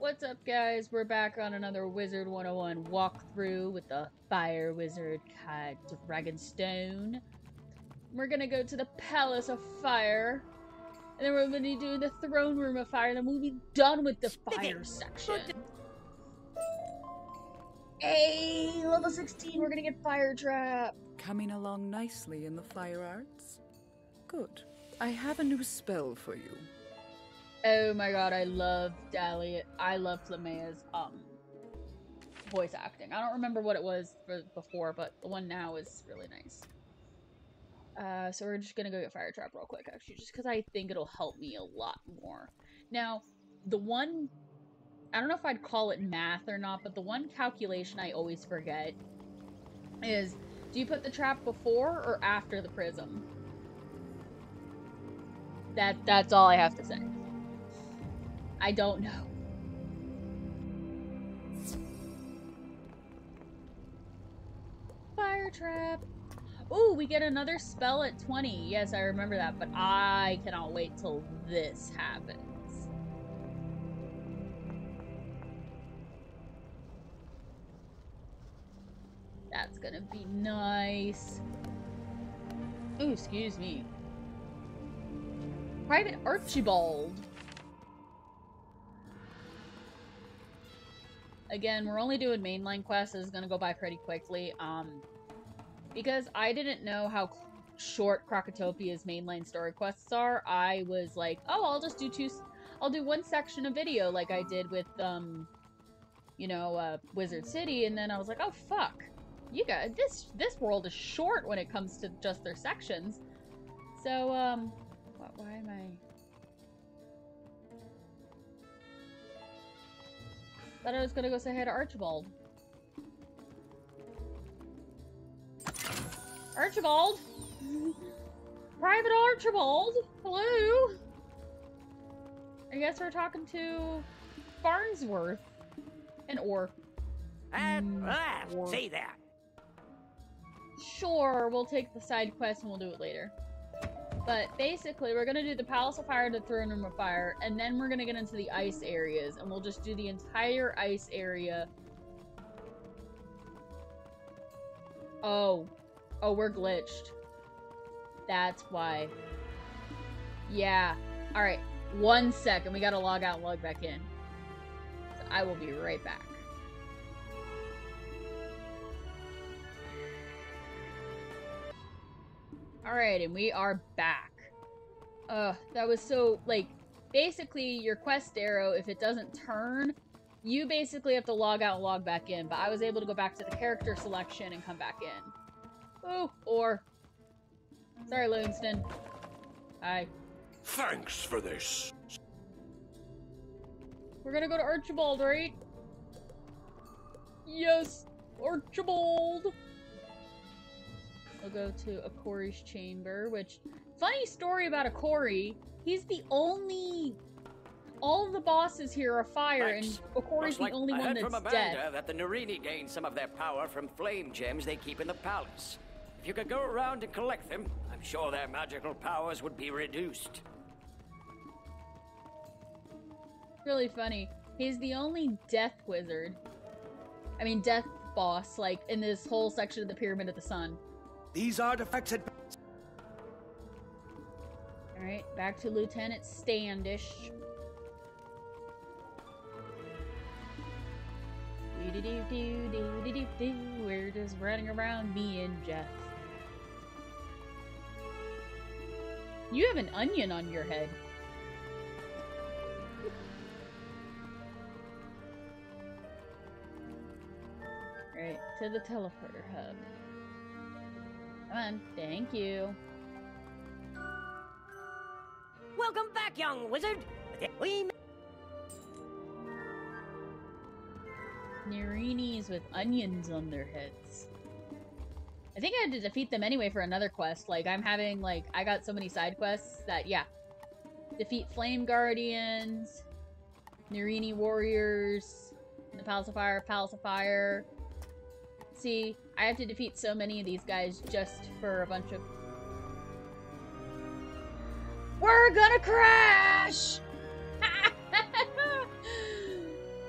What's up, guys? We're back on another Wizard 101 walkthrough with the Fire Wizard Kai Dragonstone. We're gonna go to the Palace of Fire, and then we're gonna do the Throne Room of Fire, and then we'll be done with the Fire section. Hey, level 16, we're gonna get Fire Trap. Coming along nicely in the fire arts? Good. I have a new spell for you. Oh my god, I love Dalia. I love Falmea's um voice acting. I don't remember what it was for before, but the one now is really nice. Uh, so we're just gonna go get Fire Trap real quick, actually, just because I think it'll help me a lot more. Now, the one, I don't know if I'd call it math or not, but the one calculation I always forget is, do you put the trap before or after the prism? That That's all I have to say. I don't know. Fire trap. Ooh, we get another spell at 20. Yes, I remember that, but I cannot wait till this happens. That's gonna be nice. Ooh, excuse me. Private Archibald. Again, we're only doing mainline quests. This is gonna go by pretty quickly. Um, because I didn't know how short Krokotopia's mainline story quests are, I was like, oh, I'll just do two. I'll do one section of video like I did with, um, you know, uh, Wizard City, and then I was like, oh fuck, you guys, this this world is short when it comes to just their sections. So, um, why am I? Thought I was gonna go say hi to Archibald. Archibald? Private Archibald? Hello? I guess we're talking to Farnsworth. And or. And Mm, ah, or- see that. Sure, we'll take the side quest and we'll do it later. But basically, we're gonna do the Palace of Fire, the Throne Room of Fire, and then we're gonna get into the ice areas, and we'll just do the entire ice area. Oh. Oh, we're glitched. That's why. Yeah. Alright, one second. We gotta log out and log back in. I will be right back. Alright, and we are back. Ugh, that was so, like, basically your quest arrow, if it doesn't turn, you basically have to log out and log back in, but I was able to go back to the character selection and come back in. Ooh, or... Sorry, Livingston. Hi. Thanks for this. We're gonna go to Archibald, right? Yes, Archibald! We'll go to Akori's chamber, which... Funny story about Akori. He's the only... All the bosses here are fire, Thanks. and Akori's the like only I one heard that's from Amanda dead. that the Narini gained some of their power from flame gems they keep in the palace. If you could go around and collect them, I'm sure their magical powers would be reduced. Really funny. He's the only death wizard. I mean, death boss, like, in this whole section of the Pyramid of the Sun. These artifacts had Alright, back to Lieutenant Standish. We're just running around me and Jeff. You have an onion on your head. Right, to the teleporter hub. Come on, thank you. Welcome back, young wizard. We Narinis with onions on their heads. I think I had to defeat them anyway for another quest. Like, I'm having, like, I got so many side quests that, yeah. Defeat Flame Guardians, Narini Warriors, the Palace of Fire, Palace of Fire. See, I have to defeat so many of these guys just for a bunch of... We're gonna crash!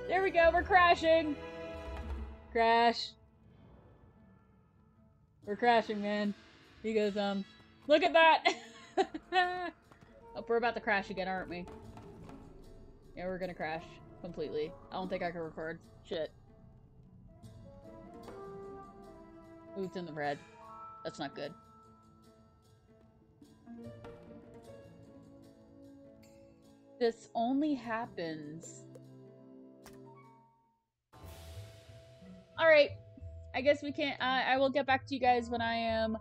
There we go. We're crashing. Crash. We're crashing, man. He goes, um, look at that. oh, we're about to crash again, aren't we? Yeah, we're gonna crash completely. I don't think I can record. Shit. Ooh, it's in the red. That's not good. This only happens... Alright. I guess we can't... Uh, I will get back to you guys when I am...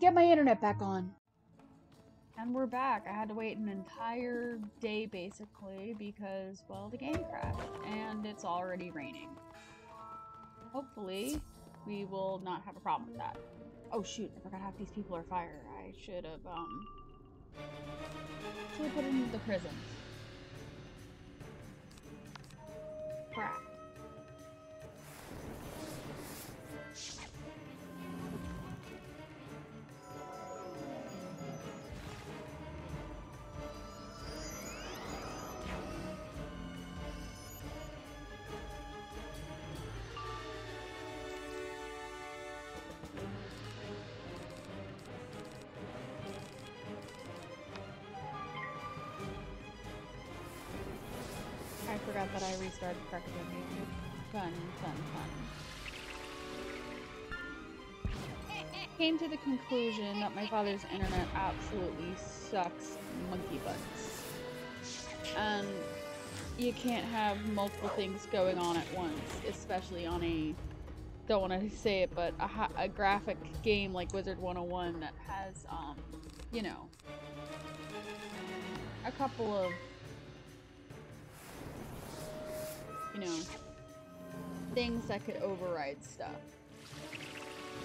Get my internet back on. And we're back. I had to wait an entire day, basically, because, well, the game crashed. And it's already raining. Hopefully, we will not have a problem with that. Oh shoot, I forgot half these people are fire. I should have, um... Should have put in the prisms. Crap. That I restarted Game. Fun, fun, fun. Came to the conclusion that my father's internet absolutely sucks monkey butts. And you can't have multiple things going on at once, especially on a don't want to say it, but a, a graphic game like Wizard 101 that has, um, you know, a couple of you know, things that could override stuff.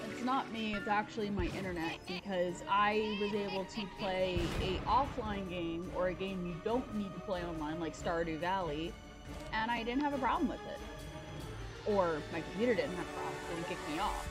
It's not me, it's actually my internet because I was able to play a offline game or a game you don't need to play online like Stardew Valley and I didn't have a problem with it. Or my computer didn't have a problem, didn't kick me off.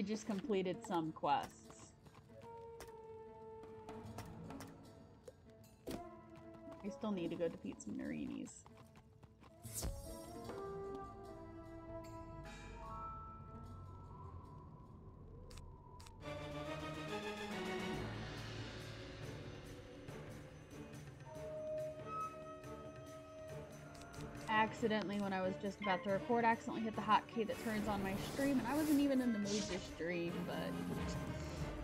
We just completed some quests. I still need to go defeat some Narinis. Accidentally, when I was just about to record, accidentally hit the hotkey that turns on my stream, and I wasn't even in the mood to stream, but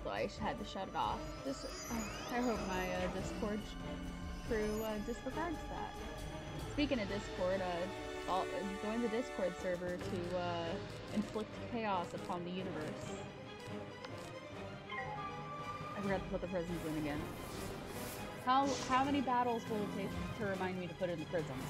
so I had to shut it off. I hope my uh, Discord crew uh, disregards that. Speaking of Discord, uh, I'll join the Discord server to uh, inflict chaos upon the universe. I forgot to put the prisms in again. How how many battles will it take to remind me to put in the prisms?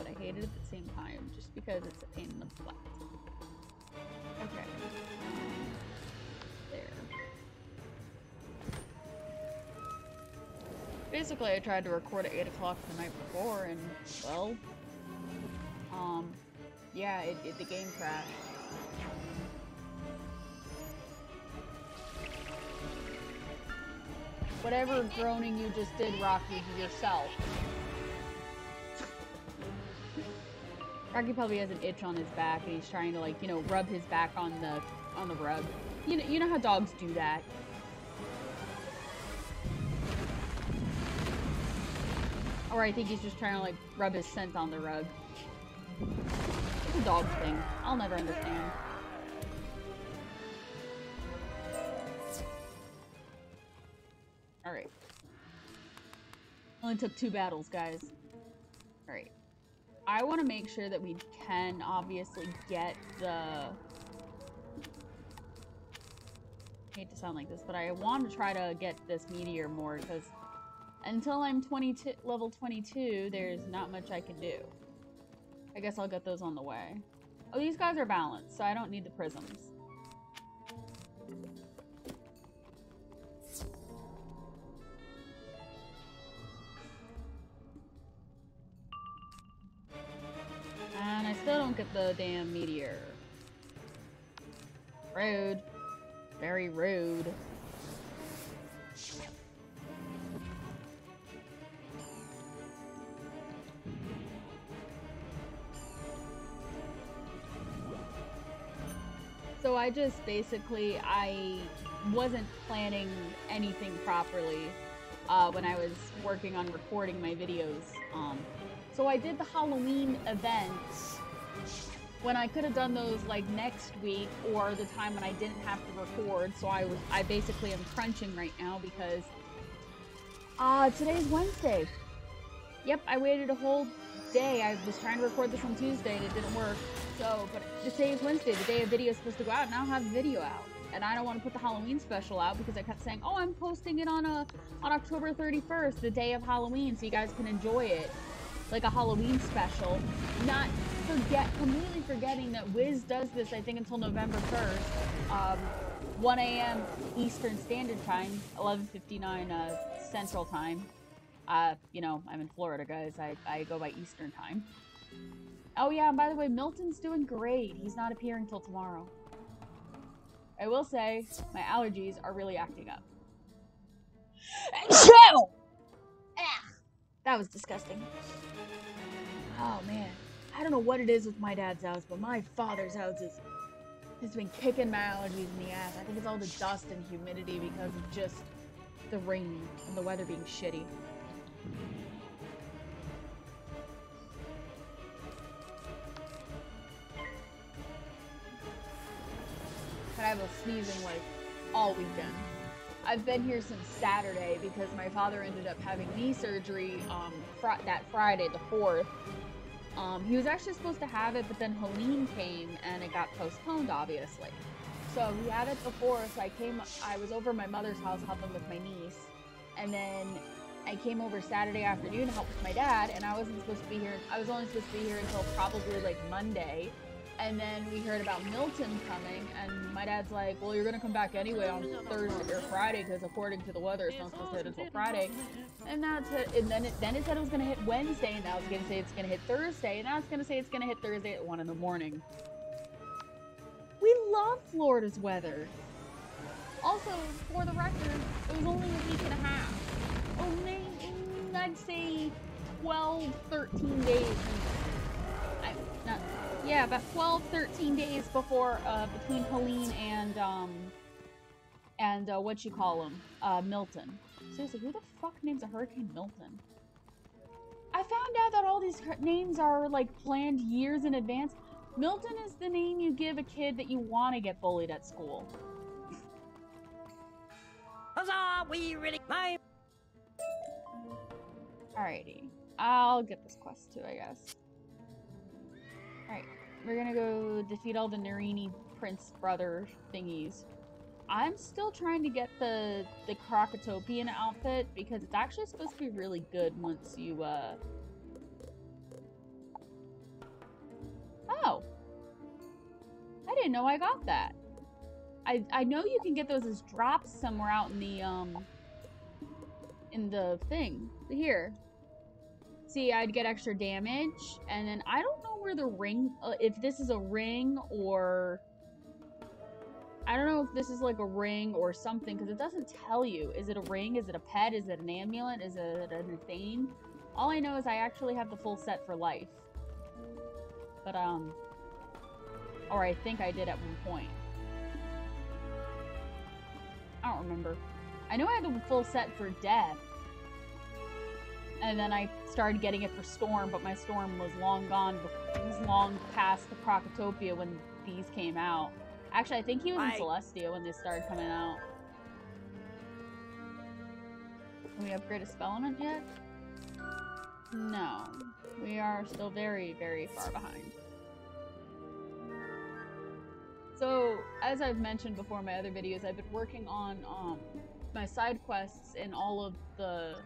But I hate it at the same time, just because it's a pain in the butt. Okay. There. Basically, I tried to record at 8 o'clock the night before, and, well, um, yeah, it, it, the game crashed. Whatever groaning you just did, Rocky, yourself. Rocky probably has an itch on his back, and he's trying to, like, you know, rub his back on the on the rug. You know, you know how dogs do that. Or I think he's just trying to, like, rub his scent on the rug. It's a dog thing. I'll never understand. Alright. Only took two battles, guys. Alright. I want to make sure that we can obviously get the... I hate to sound like this, but I want to try to get this meteor more because Until I'm 22, level 22, there's not much I can do. I guess I'll get those on the way. Oh, these guys are balanced, so I don't need the prisms. Get the damn meteor. Rude. Very rude. So I just basically I wasn't planning anything properly uh, when I was working on recording my videos. Um, so I did the Halloween events when I could have done those like next week or the time when I didn't have to record. So I was I basically am crunching right now because uh today's Wednesday. Yep, I waited a whole day. I was trying to record this on Tuesday and it didn't work. So, but today is Wednesday, the day a video is supposed to go out, and I don't have a video out. And I don't want to put the Halloween special out because I kept saying, "Oh, I'm posting it on a on October 31st, the day of Halloween, so you guys can enjoy it." Like a Halloween special. Not forget completely forgetting that Wiz does this I think until November 1st. Um, 1 a.m. Eastern Standard Time, 11:59 uh, Central Time. Uh, you know, I'm in Florida, guys. I, I go by Eastern Time. Oh yeah, and by the way, Milton's doing great. He's not appearing till tomorrow. I will say, my allergies are really acting up. Ah, that was disgusting. Oh man, I don't know what it is with my dad's house, but my father's house is has been kicking my allergies in the ass. I think it's all the dust and humidity because of just the rain and the weather being shitty. But I was sneezing like all weekend. I've been here since Saturday because my father ended up having knee surgery um, fr- that Friday, the 4th. Um, he was actually supposed to have it, but then Helene came and it got postponed, obviously. So he had it before, so I came, I was over my mother's house helping with my niece. And then I came over Saturday afternoon to help with my dad, and I wasn't supposed to be here, I was only supposed to be here until probably like Monday. And then we heard about Milton coming, and my dad's like, "Well, you're gonna come back anyway on Thursday or Friday, because according to the weather, it's not supposed to hit until Friday." And that's it. And then it, then it said it was gonna hit Wednesday, and now it's gonna say it's gonna hit Thursday, and now it's gonna say it's gonna hit Thursday at one in the morning. We love Florida's weather. Also, for the record, it was only a week and a half. Only, mm, I'd say 12, 13 days. Yeah, about 12, 13 days before, uh, between Helene and, um, and, uh, what you call him, uh, Milton. Seriously, who the fuck names a hurricane Milton? I found out that all these names are, like, planned years in advance. Milton is the name you give a kid that you want to get bullied at school. Huzzah! We really my Alrighty. I'll get this quest too, I guess. Alright. We're gonna go defeat all the Narini prince brother thingies. I'm still trying to get the the Krokotopian outfit because it's actually supposed to be really good once you uh Oh. I didn't know I got that. I I know you can get those as drops somewhere out in the um in the thing. Here. See, I'd get extra damage, and then I don't where the ring, uh, if this is a ring or. I don't know if this is like a ring or something, because it doesn't tell you. Is it a ring? Is it a pet? Is it an amulet? Is it a thing? All I know is I actually have the full set for life. But, um. Or I think I did at one point. I don't remember. I know I had the full set for death. And then I started getting it for Storm, but my Storm was long gone. It was long past the Krokotopia when these came out. Actually, I think he was in Celestia when they started coming out. Can we upgrade a spell element yet? No. We are still very, very far behind. So, as I've mentioned before in my other videos, I've been working on um, my side quests in all of the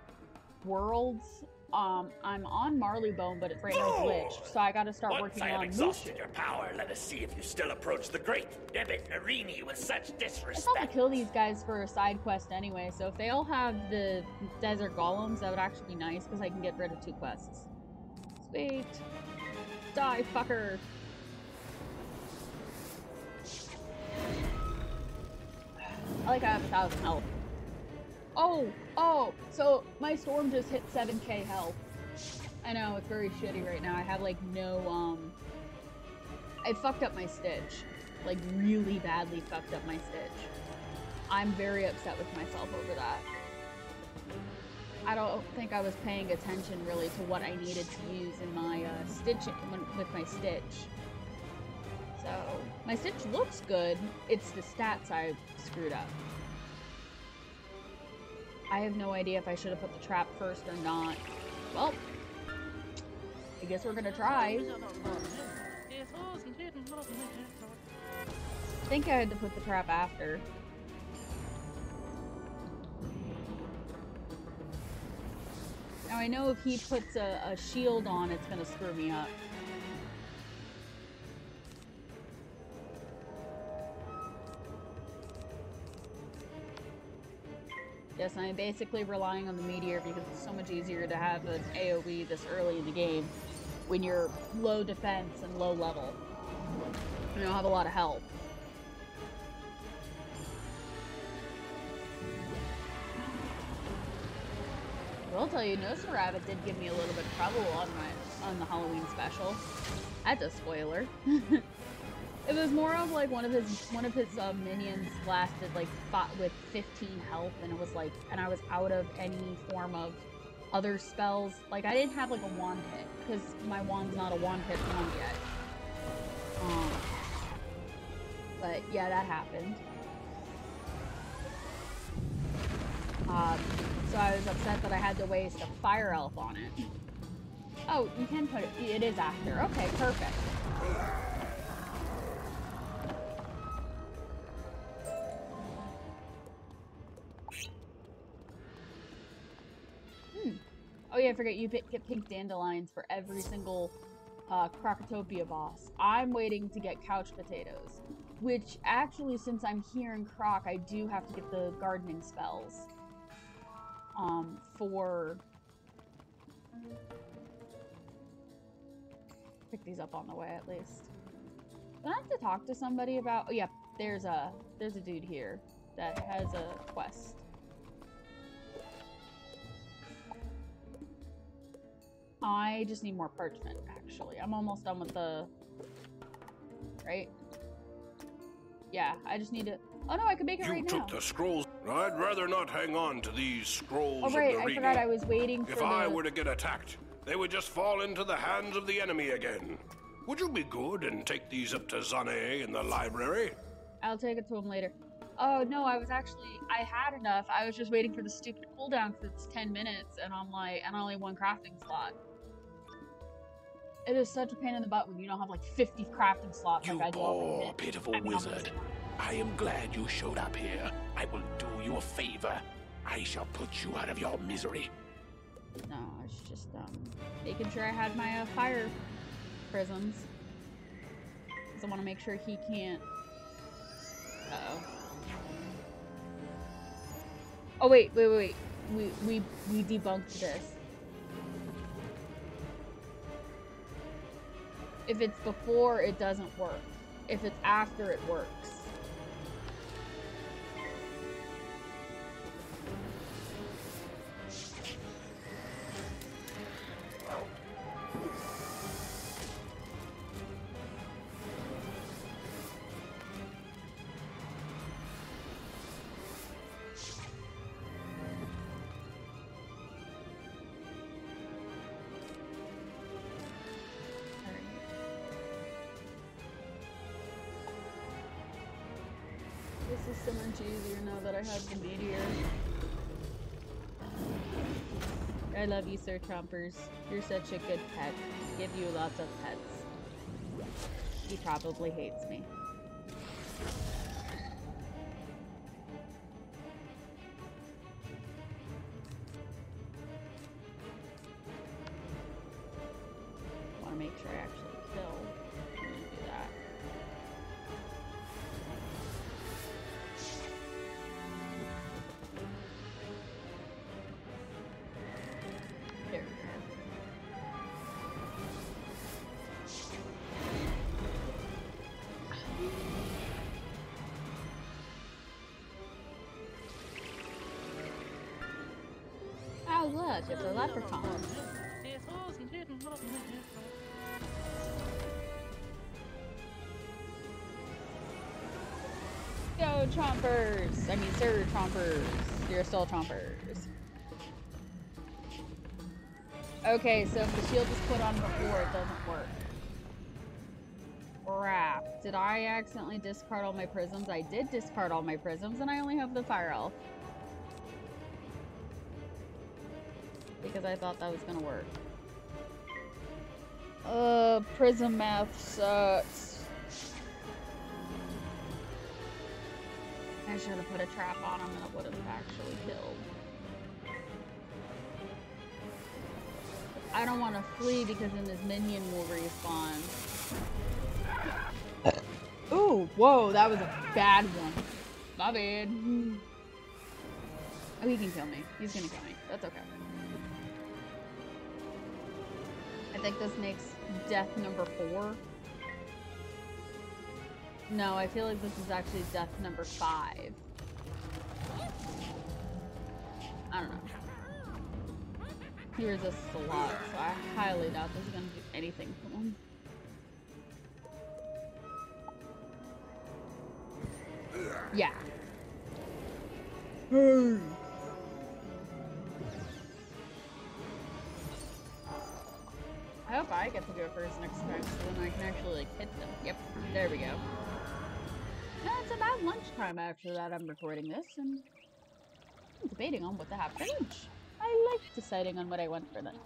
worlds. Um, I'm on Marleybone, but it's right now glitched, so I gotta start Once working I have on exhausted your power, let us see if you still approach the great Debit Narini with such disrespect. I thought to kill these guys for a side quest anyway, so if they all have the desert golems, that would actually be nice because I can get rid of two quests. Sweet. Die, fucker. I like I have a thousand health. Oh, oh, so my storm just hit 7k health. I know, it's very shitty right now. I have like no, um, I fucked up my stitch. Like really badly fucked up my stitch. I'm very upset with myself over that. I don't think I was paying attention really to what I needed to use in my uh, stitch with my stitch. So my stitch looks good. It's the stats I screwed up. I have no idea if I should have put the trap first or not. Well, I guess we're gonna try. I think I had to put the trap after. Now I know if he puts a, a shield on, it's gonna screw me up. Yes, I'm basically relying on the meteor because it's so much easier to have an AoE this early in the game when you're low defense and low level. You don't have a lot of help. I will tell you, Nosferabbit did give me a little bit of trouble on my on the Halloween special. That's a spoiler. it was more of like one of his one of his uh, minions lasted like fought with 15 health, and it was like, and I was out of any form of other spells. Like I didn't have like a wand hit because my wand's not a wand hit wand yet. Um, but yeah, that happened. Um, so I was upset that I had to waste a fire elf on it. Oh, you can put it. It is after. Okay, perfect. I forget you get pink dandelions for every single uh, Krokotopia boss. I'm waiting to get couch potatoes, which actually, since I'm here in Croc, I do have to get the gardening spells um, for pick these up on the way at least. Do I have to talk to somebody about? Oh yeah, there's a there's a dude here that has a quest. I just need more parchment. Actually, I'm almost done with the. Right. Yeah, I just need to. Oh no, I can make it You right took now. the scrolls. I'd rather not hang on to these scrolls Oh right, of I forgot I was waiting for If the. I were to get attacked, they would just fall into the hands of the enemy again. Would you be good and take these up to Zane in the library? I'll take it to him later. Oh no, I was actually I had enough. I was just waiting for the stupid cooldown because it's ten minutes, and I'm like, and only one crafting slot. It is such a pain in the butt when you don't have like 50 crafting slots. You like I do poor, pitiful I mean, wizard. I am glad you showed up here. I will do you a favor. I shall put you out of your misery. No, it's just um making sure I had my uh, fire prisms. Because I want to make sure he can't. Uh oh. Oh wait, wait, wait, wait. We we we debunked this. If it's before, it doesn't work. If it's after, it works. The meteor. I love you, Sir Trumpers. You're such a good pet. Give you lots of pets. He probably hates me. Go Chompers! I mean, Sir Chompers. You're still Chompers. Okay, so if the shield is put on before, it doesn't work. Crap. Did I accidentally discard all my prisms? I did discard all my prisms, and I only have the Fire Elf. Because I thought that was gonna work. Uh, prism math sucks. I should have put a trap on him and it would have actually killed. I don't want to flee because then his minion will respawn. Ooh, whoa, that was a bad one. My bad. Oh, he can kill me. He's gonna kill me. That's okay. Think this makes death number four. No, I feel like this is actually death number five. I don't know. He resists a lot, so I highly doubt this is gonna do anything to him. Yeah. I hope I get to go first next time so then I can actually like hit them. Yep, there we go. No, it's about lunchtime after that I'm recording this and I'm debating on what to have for lunch. I like deciding on what I want for lunch.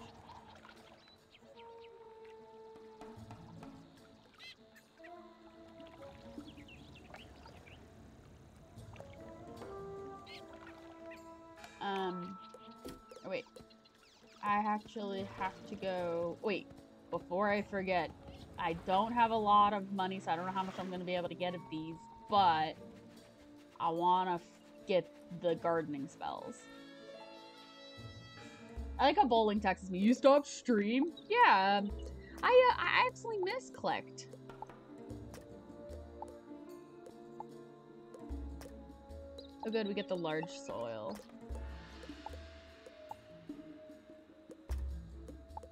I actually have to go. Wait, before I forget, I don't have a lot of money, so I don't know how much I'm going to be able to get of these, but I want to get the gardening spells. I like how bowling texts me. You stopped stream? Yeah, um, I uh, I actually misclicked. Oh, good, we get the large soil.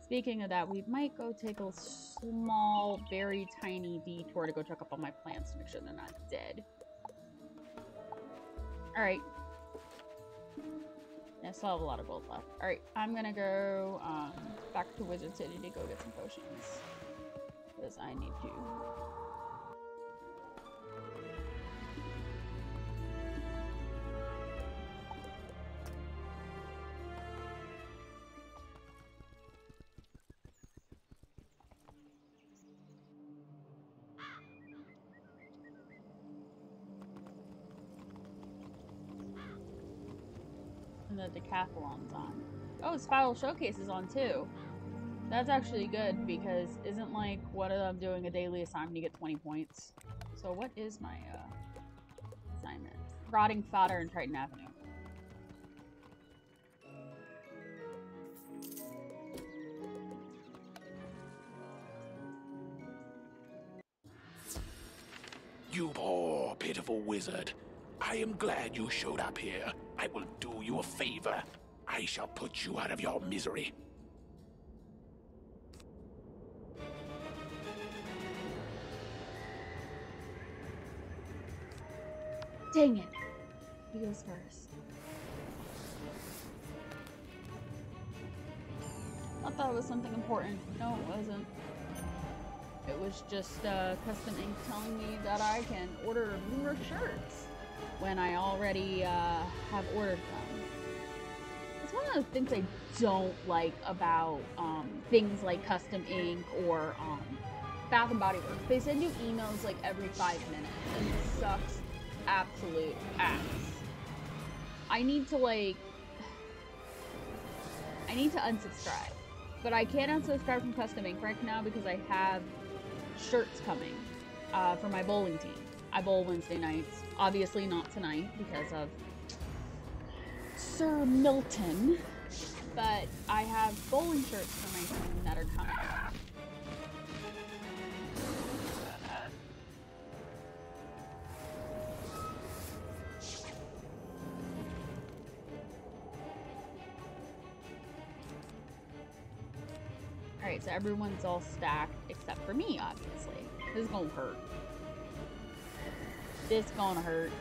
Speaking of that, we might go take a small, very tiny detour to go check up on my plants to make sure they're not dead. Alright. I still have a lot of gold left. Alright, I'm gonna go um, back to Wizard City to go get some potions. Because I need to. Decathlon's on. Oh, Spiral Showcase is on too. That's actually good because isn't like what I'm doing a daily assignment, you get 20 points. So what is my uh, assignment? Rotting Fodder in Triton Avenue. You poor, pitiful wizard. I am glad you showed up here. I will do you a favor. I shall put you out of your misery. Dang it. He goes first. I thought it was something important. No, it wasn't. It was just uh, Custom Ink telling me that I can order more shirts when I already uh, have ordered them. It's one of the things I don't like about um, things like Custom Ink or um, Bath and Body Works. They send you emails like every five minutes, and it sucks absolute ass. I need to like, I need to unsubscribe but I can't unsubscribe from Custom Ink right now because I have shirts coming uh, for my bowling team. I bowl Wednesday nights. Obviously not tonight because of Sir Milton, but I have bowling shirts for my team that are coming. Alright, so everyone's all stacked except for me, obviously. This is gonna hurt. This gonna hurt.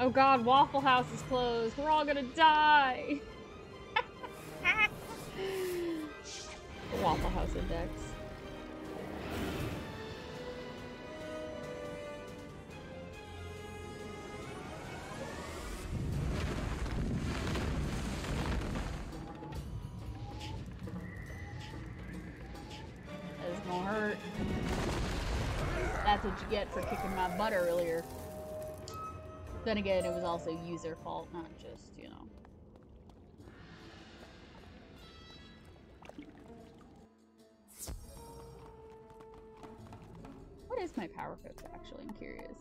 Oh god, Waffle House is closed. We're all gonna die. Waffle House Index. Get for kicking my butt earlier. Then again, it was also user fault, not just, you know. What is my power coach actually? I'm curious.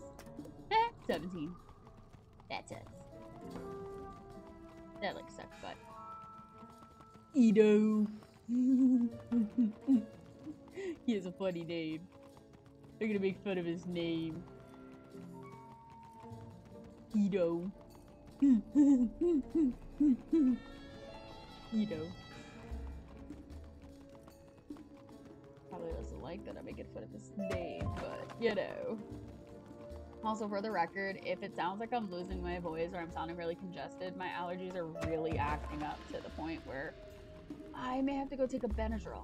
Eh, 17. That's it. That like sucks, but. Edo. he has a funny name. They're gonna make fun of his name. Edo. Edo. Probably doesn't like that I'm making fun of his name, but you know. Also, for the record, if it sounds like I'm losing my voice or I'm sounding really congested, my allergies are really acting up to the point where I may have to go take a Benadryl.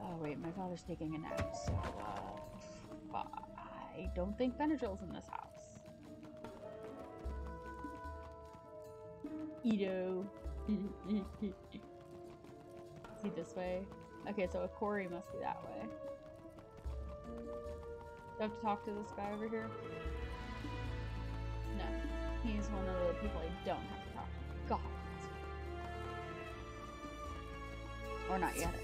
Oh wait, my father's taking a nap, so uh, I don't think Benadryl's in this house. Edo. See this way? Okay, so Akori must be that way. Do I have to talk to this guy over here? No. He's one of the people I don't have to talk to. God. Or not yet,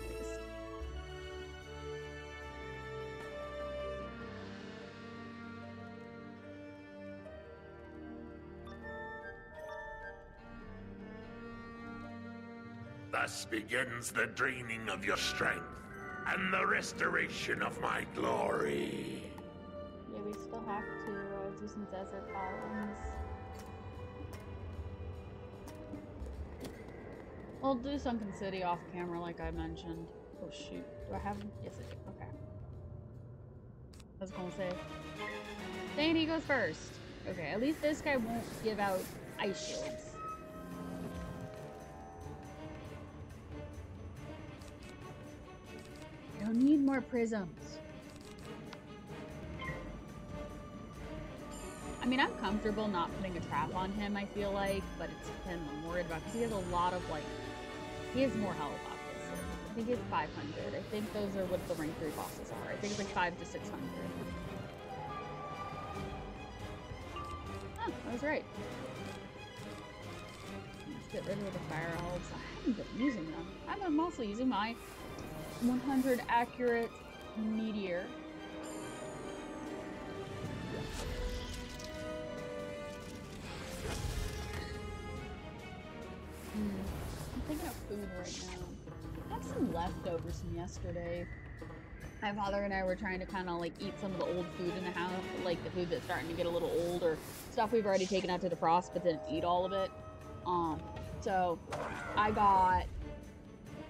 Thus begins the draining of your strength and the restoration of my glory. Yeah, we still have to uh, do some desert golems. We'll do Sunken City off camera, like I mentioned. Oh shoot, do I have? Yes, I do. Okay. I was gonna say. Danny goes first. Okay, at least this guy won't give out ice shields. Need more prisms. I mean, I'm comfortable not putting a trap on him, I feel like, but it's him I'm worried about because he has a lot of, like, he has more health, obviously. I think has 500. I think those are what the rank 3 bosses are. I think it's like 5 to 600. Oh, I was right. Let's get rid of the fire elves. I haven't been using them. I'm mostly using my 100 accurate meteor. Hmm. I'm thinking of food right now. I have some leftovers from yesterday. My father and I were trying to kind of like eat some of the old food in the house, like the food that's starting to get a little old or stuff we've already taken out to defrost but didn't eat all of it. Um, so I got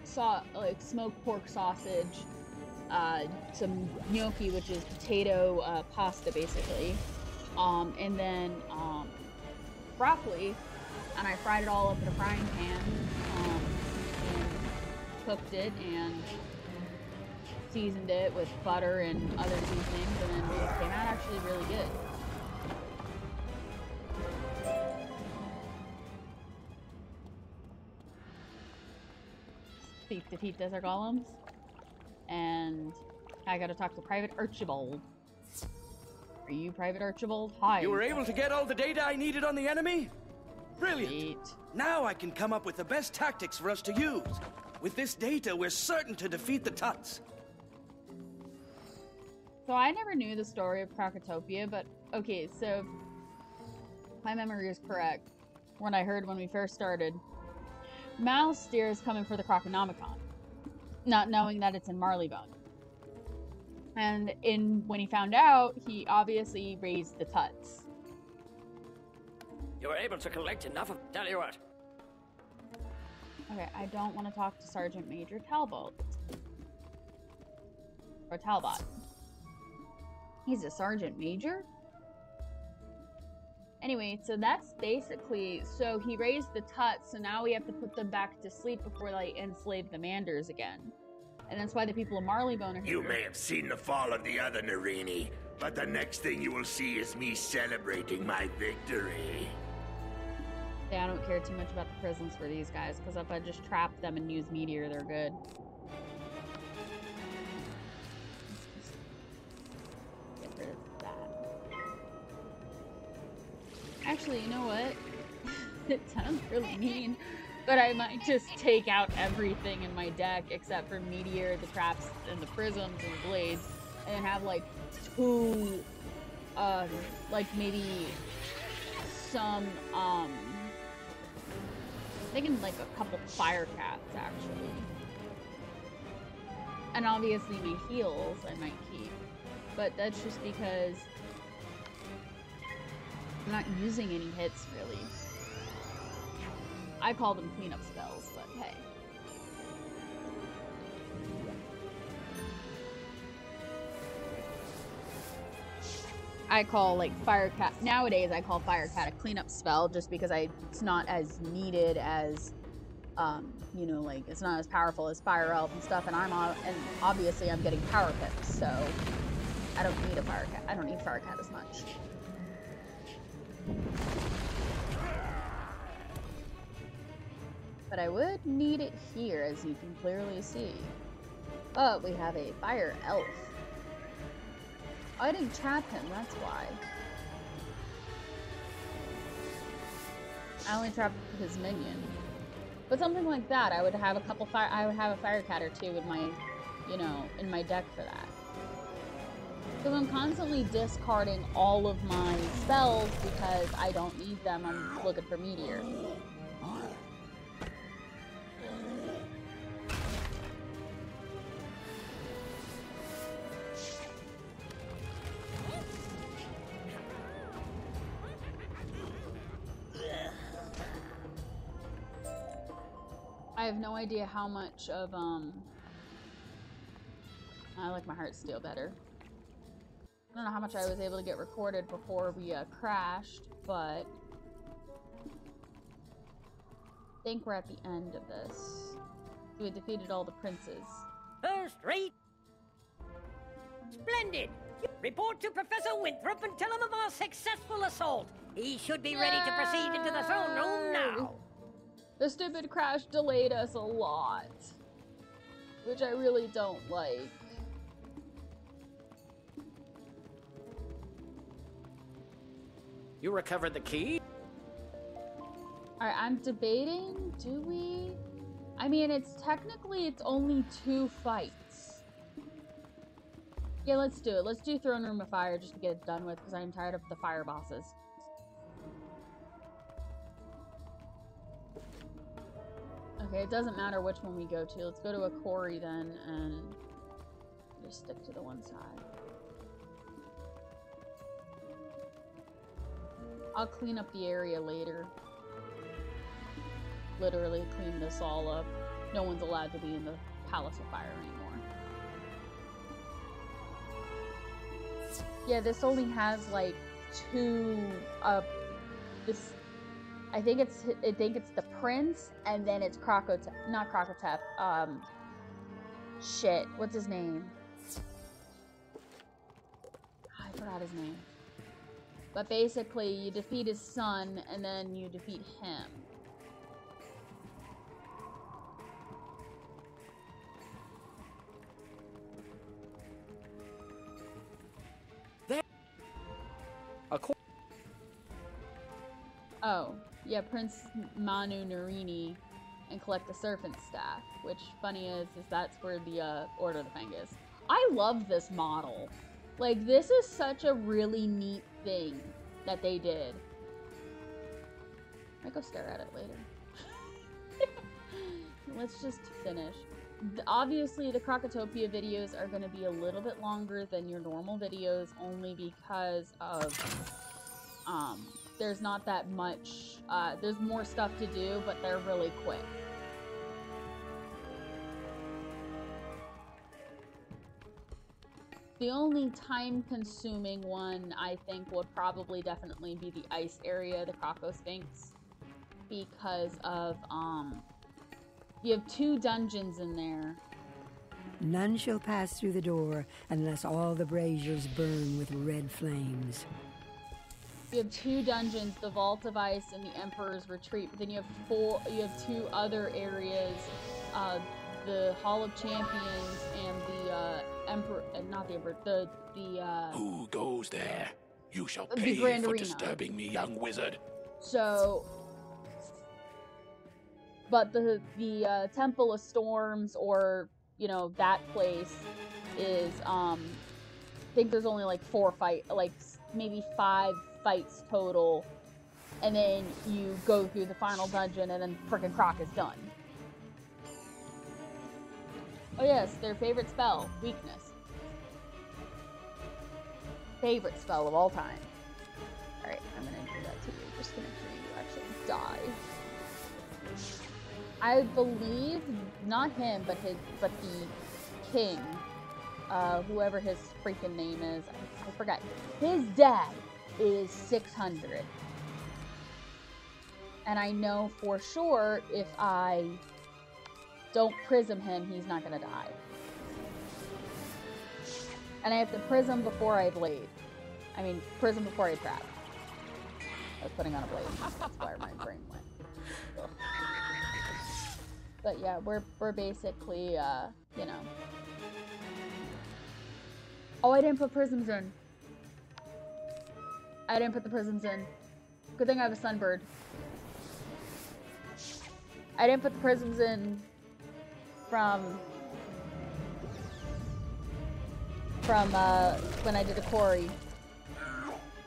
saw like smoked pork sausage, uh, some gnocchi, which is potato uh, pasta basically, um, and then um, broccoli, and I fried it all up in a frying pan um, and cooked it and seasoned it with butter and other seasonings, and then it came out actually really good. De- defeat desert golems. And I gotta talk to Private Archibald. Are you Private Archibald? Hi. You were able to get all the data I needed on the enemy? Brilliant. Sweet. Now I can come up with the best tactics for us to use. With this data, we're certain to defeat the Tuts. So I never knew the story of Krokotopia, but okay, so my memory is correct. When I heard when we first started, Malistaire is coming for the Krokonomicon, not knowing that it's in Marleybone. And in when he found out, he obviously raised the Tuts. You were able to collect enough of. Tell you what. Okay, I don't want to talk to Sergeant Major Talbot. Or Talbot. He's a sergeant major? Anyway, so that's basically so he raised the tuts, so now we have to put them back to sleep before they enslave the Manders again. And that's why the people of Marleybone are You may have seen the fall of the other Narini, but the next thing you will see is me celebrating my victory. Yeah, I don't care too much about the prisms for these guys, because if I just trap them and use meteor, they're good. Actually, you know what? it sounds really mean, but I might just take out everything in my deck except for meteor, the traps, and the prisms and the blades, and have like two, uh, like maybe some, um, thinking like a couple fire cats actually. And obviously my heals I might keep. But that's just because I'm not using any hits really. I call them cleanup spells, but hey. I call like fire cat nowadays I call fire cat a cleanup spell just because I it's not as needed as um you know like it's not as powerful as fire elf and stuff and I'm and obviously I'm getting power pips so I don't need a fire cat I don't need fire cat as much but I would need it here as you can clearly see but we have a fire elf I didn't trap him, that's why. I only trapped his minion. But something like that, I would have a couple fire I would have a fire cat or two in my you know, in my deck for that. So I'm constantly discarding all of my spells because I don't need them. I'm looking for meteor. I have no idea how much of um I like my heart steel better. I don't know how much I was able to get recorded before we uh, crashed, but I think we're at the end of this. We defeated all the princes. First rate. Splendid. Report to Professor Winthrop and tell him of our successful assault. He should be ready to proceed into the throne room now. The stupid crash delayed us a lot, which I really don't like. You recovered the key? Alright, I'm debating. Do we? I mean, it's technically it's only two fights. Yeah, let's do it. Let's do Throne Room of Fire just to get it done with because I'm tired of the fire bosses. Okay, it doesn't matter which one we go to. Let's go to a quarry then and just stick to the one side. I'll clean up the area later. Literally clean this all up. No one's allowed to be in the Palace of Fire anymore. Yeah, this only has like two uh this I think it's I think it's the prince and then it's Crocotep not Crocotep, um shit, what's his name? I forgot his name. But basically, you defeat his son, and then you defeat him. Oh, yeah, Prince Manu Narini and collect the Serpent Staff, which funny is, is that's where the uh, Order of the Fang is. I love this model. Like, this is such a really neat thing that they did. I go stare at it later. Let's just finish. Obviously, the Krokotopia videos are going to be a little bit longer than your normal videos, only because of um, there's not that much. Uh, there's more stuff to do, but they're really quick. The only time-consuming one I think would probably definitely be the ice area, the Krokosphinx, because of um, you have two dungeons in there. None shall pass through the door unless all the braziers burn with red flames. You have two dungeons, the Vault of Ice and the Emperor's Retreat. But then you have four. You have two other areas, uh, the Hall of Champions and the Emperor. Uh, not the Emperor. The the. Uh, Who goes there? You shall The pay Grand for Arena. disturbing me, young wizard. So, but the the uh, Temple of Storms, or you know that place, is um, I think there's only like four fight, like maybe five fights total, and then you go through the final dungeon, and then frickin' Croc is done. Oh yes, their favorite spell, weakness. Favorite spell of all time. Alright, I'm gonna do that to you, just gonna make sure you actually die. I believe not him, but his but the king, uh, whoever his freaking name is, I, I forgot. His dad is 600. And I know for sure if I don't prism him, he's not gonna die. And I have to prism before I blade. I mean, prism before I trap. I was putting on a blade. That's where my brain went. But yeah, we're we're basically uh, you know. Oh, I didn't put prisms in. I didn't put the prisms in. Good thing I have a sunbird. I didn't put the prisms in from from uh when I did the quarry.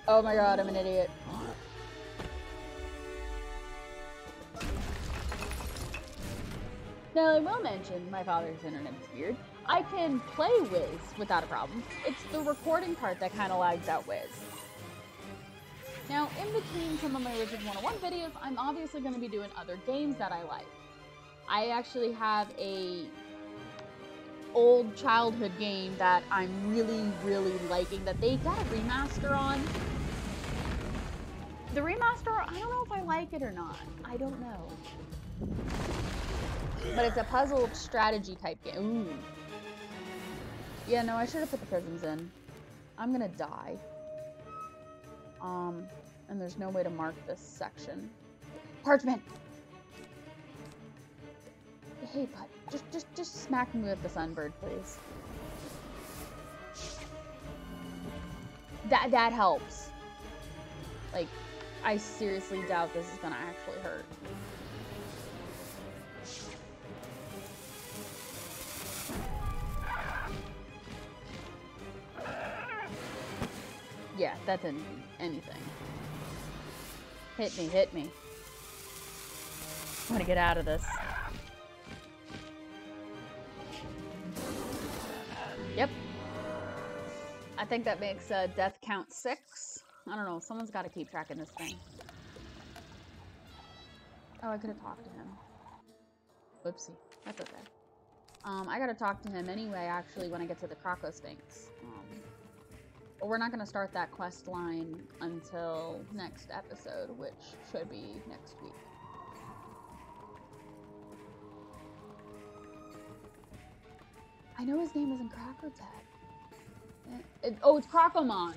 Oh my god, I'm an idiot. Now, I will mention my father's internet is weird. I can play Wiz without a problem. It's the recording part that kind of lags out Wiz. Now, in between some of my Wizards 101 videos, I'm obviously going to be doing other games that I like. I actually have a old childhood game that I'm really, really liking that they got a remaster on. The remaster, I don't know if I like it or not. I don't know. But it's a puzzle strategy type game. Ooh. Yeah, no, I should have put the prisms in. I'm gonna die. Um, and there's no way to mark this section. Parchment! Hey, bud, just, just, just smack me with the sunbird, please. That, that helps. Like, I seriously doubt this is gonna actually hurt. Yeah, that didn't anything. Hit me, hit me. I want to get out of this. I think that makes uh, death count six. I don't know. Someone's got to keep track of this thing. Oh, I could have talked to him. Whoopsie. That's okay. Um, I gotta talk to him anyway, actually, when I get to the Krokosphinx. Um, but we're not gonna start that quest line until next episode, which should be next week. I know his name isn't. Eh, It, oh, it's Crocomon!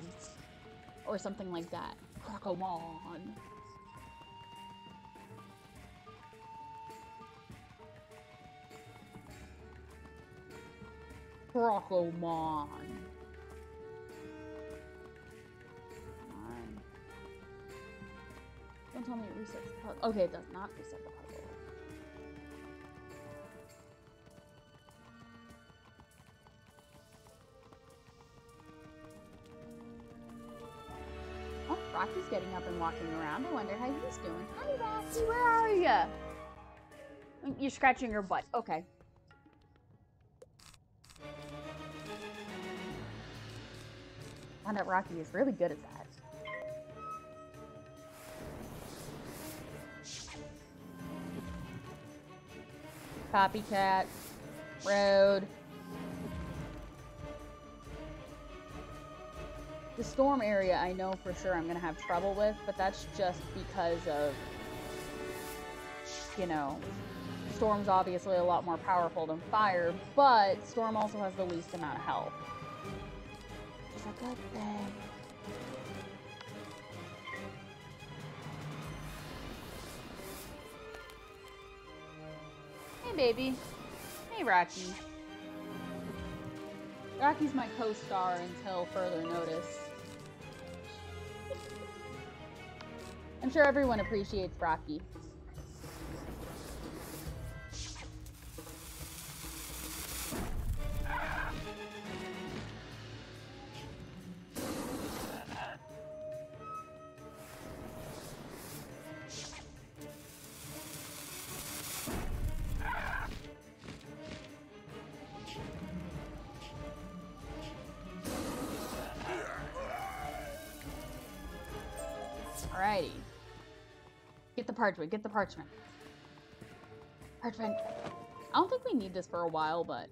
Or something like that. Crocomon. Crocomon. Don't told me it resets the puzzle. Okay, it does not reset the puzzle. Getting up and walking around. I wonder how he's doing. Hi, Rocky. Where are you? Mm, you're scratching your butt. Okay. Found out Rocky is really good at that. Copycat. Road. The storm area I know for sure I'm gonna have trouble with, but that's just because of, you know, Storm's obviously a lot more powerful than Fire, but Storm also has the least amount of health. Is a good thing. Hey, baby. Hey, Rocky. Rocky's my co-star until further notice. I'm sure everyone appreciates Rocky. Parchment, get the parchment. Parchment. I don't think we need this for a while, but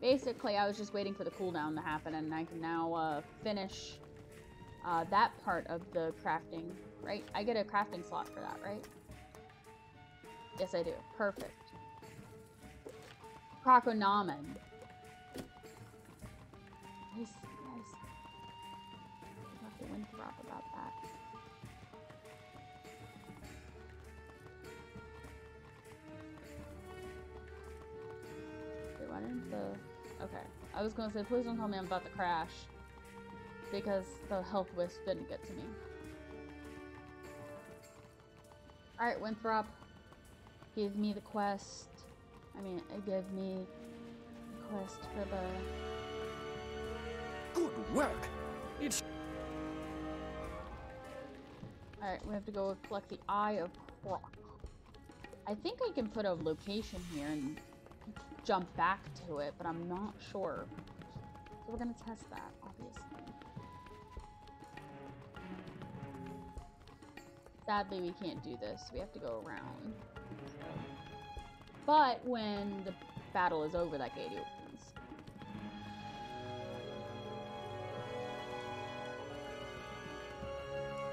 basically I was just waiting for the cooldown to happen and I can now uh, finish uh, that part of the crafting, right? I get a crafting slot for that, right? Yes, I do. Perfect. Croconamen. Nice, The... Okay. I was gonna say, please don't tell me I'm about to crash. Because the health wisp didn't get to me. Alright, Winthrop. Give me the quest. I mean, give me the quest for the... Good work. It's Alright, we have to go collect the Eye of Croc. I think I can put a location here and jump back to it, but I'm not sure. So we're gonna test that, obviously. Sadly, we can't do this. We have to go around. But when the battle is over, that gate opens.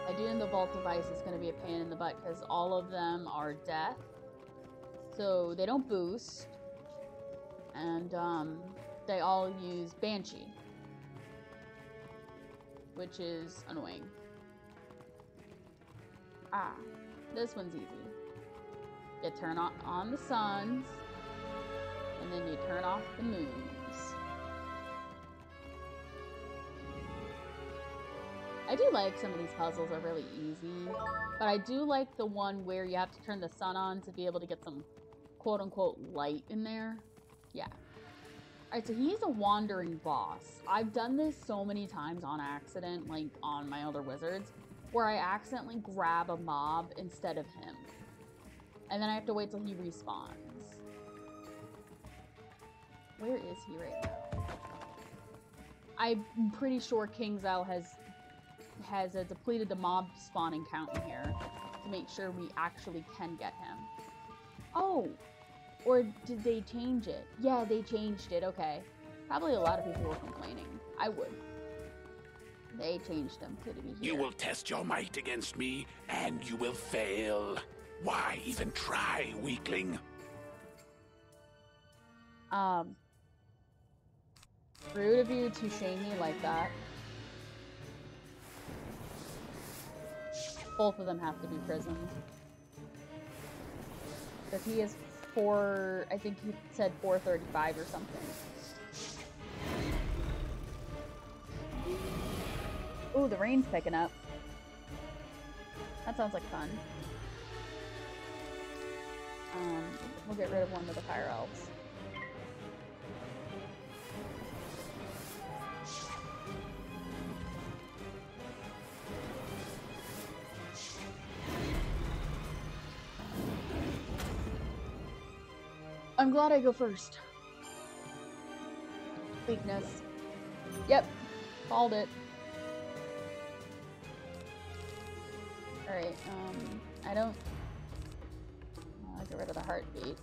I do in the vault device is going to be a pain in the butt because all of them are death. So they don't boost. And um, they all use Banshee. Which is annoying. Ah, this one's easy. You turn on, on the suns, and then you turn off the moons. I do like some of these puzzles are really easy, but I do like the one where you have to turn the sun on to be able to get some quote unquote light in there. Yeah. Alright, so he's a wandering boss. I've done this so many times on accident, like on my other wizards, where I accidentally grab a mob instead of him. And then I have to wait till he respawns. Where is he right now? I'm pretty sure KingsIsle has has uh, depleted the mob spawning count in here to make sure we actually can get him. Oh, or did they change it? Yeah, they changed it. Okay, probably a lot of people were complaining. I would. They changed them to be here. You will test your might against me, and you will fail. Why even try, weakling? Um, rude of you to shame me like that. Both of them have to be prisoned. Because he is four. I think you said four thirty-five or something. Ooh, the rain's picking up. That sounds like fun. Um, we'll get rid of one of the fire elves. I'm glad I go first. Weakness. Yep. Called it. Alright, um, I don't... I'll get rid of the heartbeat.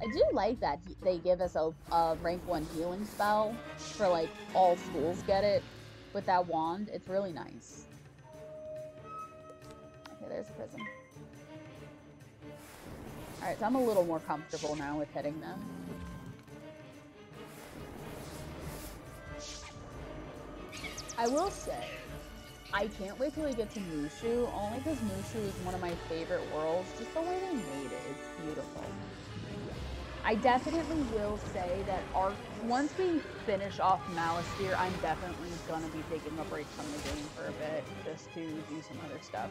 I do like that they give us a, a rank 1 healing spell for, like, all schools get it with that wand. It's really nice. Okay, there's a prism. Alright, so I'm a little more comfortable now with hitting them. I will say, I can't wait till we get to Mooshu, only because Mooshu is one of my favorite worlds. Just the way they made it. is beautiful. I definitely will say that our once we finish off Malistaire, I'm definitely gonna be taking a break from the game for a bit just to do some other stuff.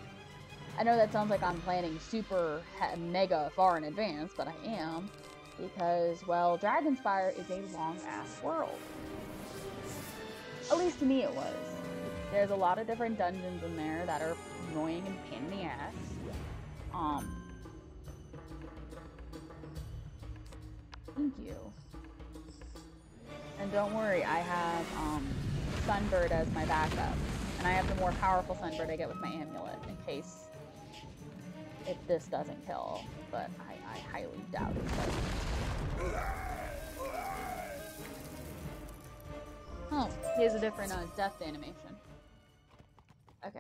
I know that sounds like I'm planning super mega far in advance, but I am because well, Dragonspire is a long ass world. At least to me it was. There's a lot of different dungeons in there that are annoying and pain in the ass. Um. Thank you. And don't worry, I have um, Sunbird as my backup. And I have the more powerful Sunbird I get with my amulet in case if this doesn't kill. But I, I highly doubt it. Oh, here's a different uh, death animation. Okay.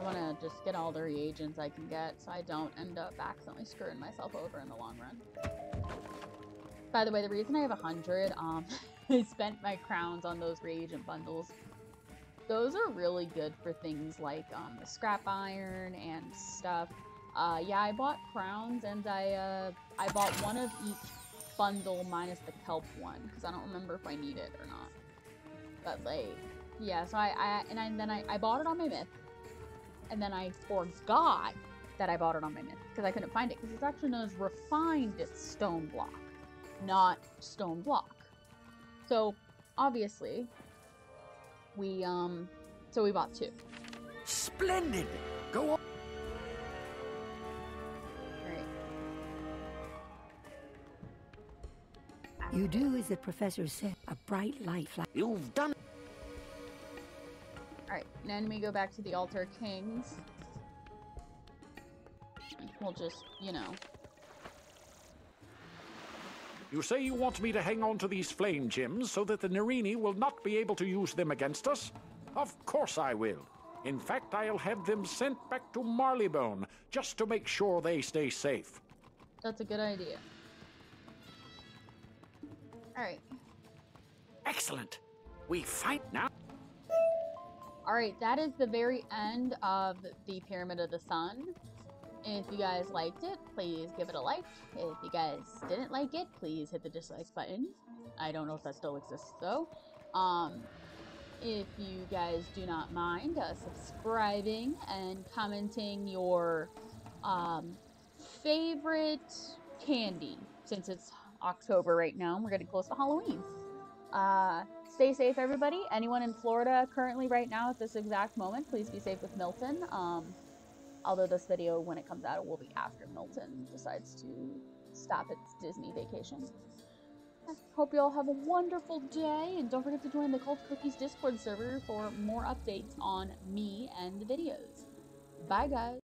I want to just get all the reagents I can get so I don't end up accidentally screwing myself over in the long run. By the way, the reason I have 100, um, I spent my crowns on those reagent bundles. Those are really good for things like um, the scrap iron and stuff. Uh, yeah, I bought crowns and I uh, I bought one of each bundle minus the kelp one because I don't remember if I need it or not. But like, yeah, so I, I and I, then I, I bought it on my myth, and then I forgot that I bought it on my myth because I couldn't find it because it's actually known as refined stone block, not stone block. So obviously, we um, so we bought two. Splendid! Go on. Right. You do as the professor said. A bright light flash. You've done Alright, then we go back to the Altar Kings. We'll just, you know. You say you want me to hang on to these flame gems so that the Narini will not be able to use them against us? Of course I will. In fact, I'll have them sent back to Marleybone just to make sure they stay safe. That's a good idea. Alright. Excellent. We fight now. Alright, that is the very end of the Pyramid of the Sun. If you guys liked it, please give it a like. If you guys didn't like it, please hit the dislike button. I don't know if that still exists though. Um, if you guys do not mind uh, subscribing and commenting your um, favorite candy, since it's October right now and we're getting close to Halloween. Uh, stay safe, everybody. Anyone in Florida currently right now at this exact moment, please be safe with Milton. Um, although this video, when it comes out, it will be after Milton decides to stop its Disney vacation. I hope you all have a wonderful day, and don't forget to join the Cult Cookies Discord server for more updates on me and the videos. Bye, guys.